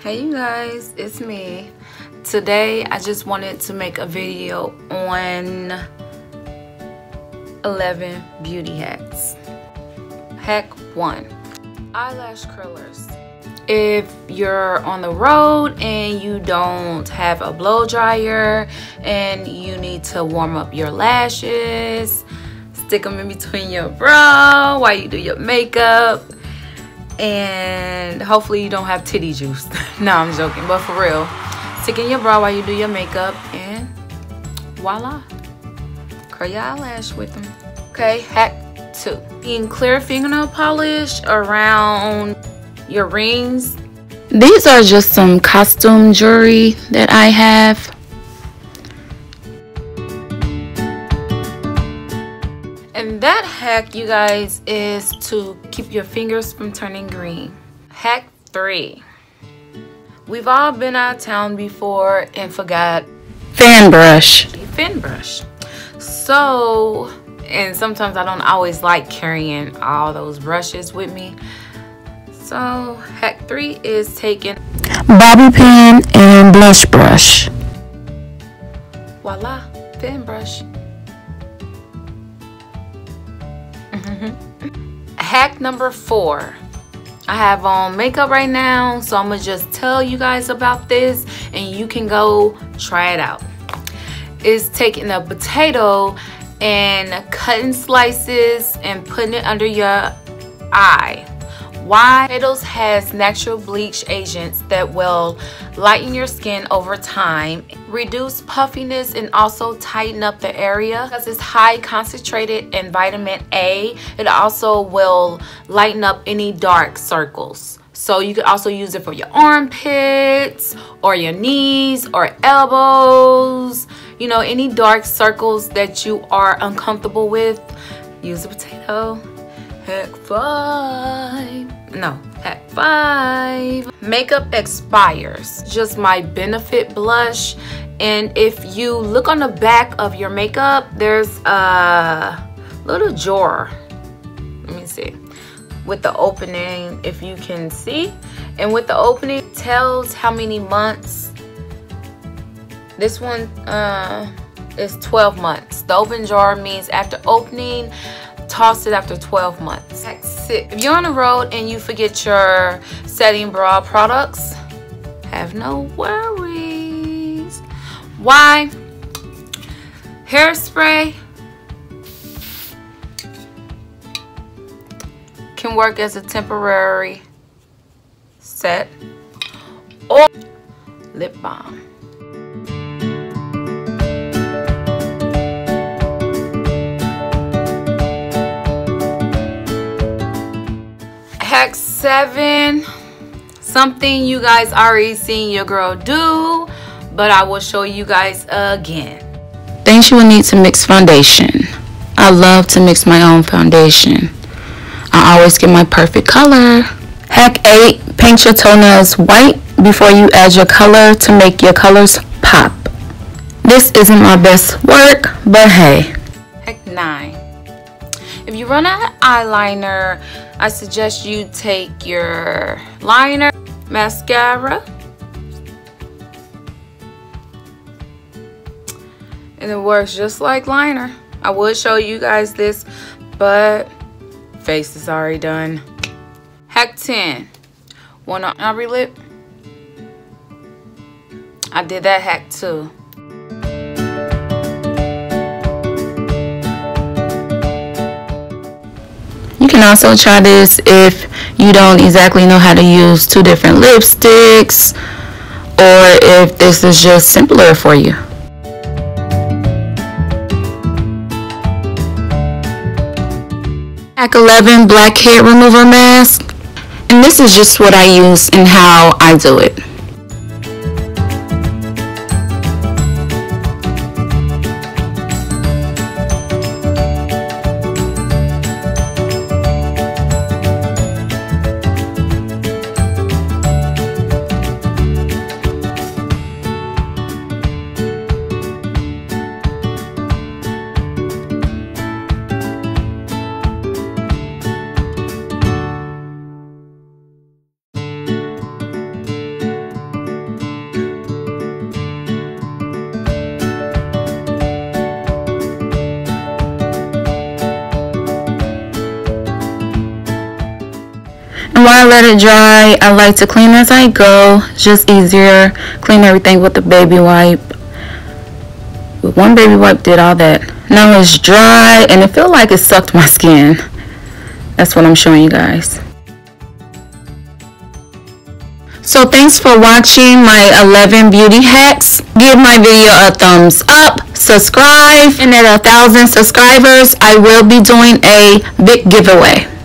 Hey you guys, it's me. Today I just wanted to make a video on 11 beauty hacks. Hack 1. Eyelash curlers. If you're on the road and you don't have a blow dryer and you need to warm up your lashes, stick them in between your brow while you do your makeup and hopefully you don't have titty juice. No i'm joking but for real. Stick in your bra while you do your makeup and voila. Curl your eyelash with them. Okay hack two in clear fingernail polish around your rings. These are just some costume jewelry that i have And that hack, you guys, is to keep your fingers from turning green. Hack three. We've all been out of town before and forgot fan brush. Fan brush. So, and sometimes I don't always like carrying all those brushes with me. So, hack three is taking bobby pin and blush brush. Voila, fan brush. Mm-hmm. hack number four. I have on makeup right now so I'm gonna just tell you guys about this and you can go try it out. Is taking a potato and cutting slices and putting it under your eye why? Potatoes has natural bleach agents that will lighten your skin over time, reduce puffiness, and also tighten up the area. Because it's high concentrated in vitamin A, it also will lighten up any dark circles. So you could also use it for your armpits or your knees or elbows. You know, any dark circles that you are uncomfortable with, use a potato. Heck five. No at five. Makeup expires. Just my benefit blush. And if you look on the back of your makeup there's a little drawer. Let me see. With the opening if you can see. And with the opening tells how many months. This one uh is 12 months. The open jar means after opening toss it after 12 months. If you're on the road and you forget your setting bra products, have no worries. Why? Hairspray can work as a temporary set or lip balm. Hack seven. Something you guys already seen your girl do but i will show you guys again. Things you will need to mix foundation. I love to mix my own foundation. I always get my perfect color. Hack eight paint your toenails white before you add your color to make your colors pop. This isn't my best work but hey. Hack nine. If you run out of eyeliner I suggest you take your liner, mascara, and it works just like liner. I would show you guys this, but face is already done. Hack 10. One on every lip. I did that hack too. Can also try this if you don't exactly know how to use two different lipsticks or if this is just simpler for you. Pack 11 blackhead remover mask and this is just what I use and how I do it. While I let it dry, I like to clean as I go. Just easier. Clean everything with the baby wipe. One baby wipe did all that. Now it's dry and it feel like it sucked my skin. That's what I'm showing you guys. So thanks for watching my 11 beauty hacks. Give my video a thumbs up, subscribe, and at a thousand subscribers, I will be doing a big giveaway.